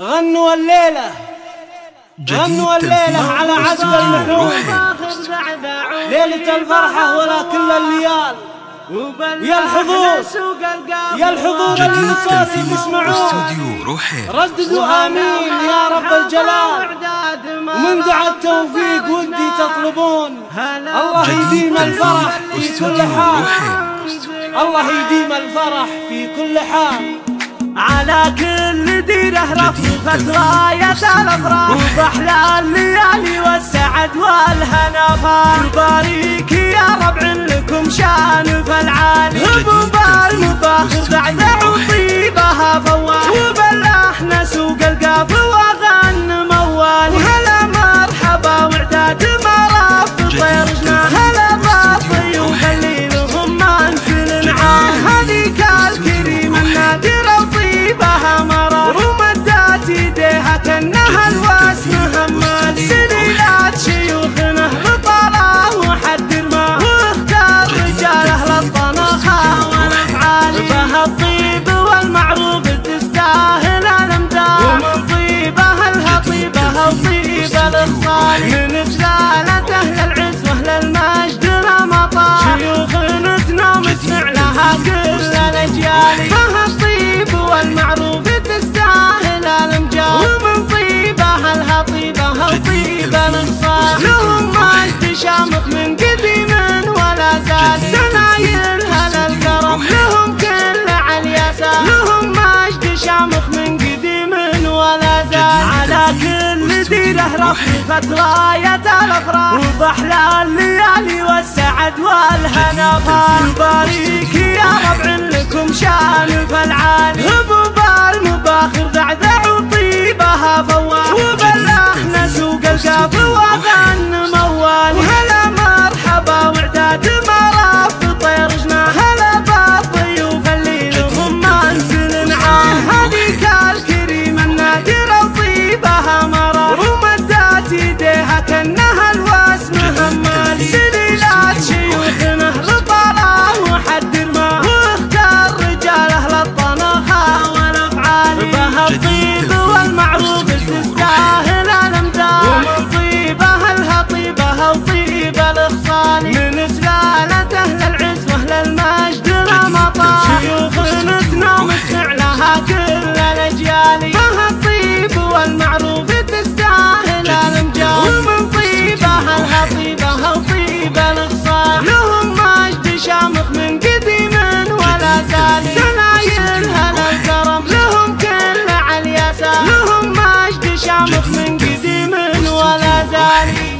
غنوا الليلة. غنوا الليلة على عزم المحروم ليلة الفرحة ولا كل الليال. ويا الحضور يا الحضور اللي صوتي تسمعون رددوا آمين يا رب الجلال. ومن دعاء التوفيق ودي تطلبون. الله يديم الفرح في كل حال. الله يديم الفرح في كل حال. على كل ديره رفيفة راية الأفراح وبأحلى الليالي والسعد والهنا فال يا ربع لكم شأن فالعالي والطيبة للصالح من رجال أهل العز وأهل المال كثير أهرب في فترايات الأفراح. وبحلى الليالي والسعد والهنا. فالباريك يا ربع لكم شان فالعال هبوا مخ من قديم ولا زاري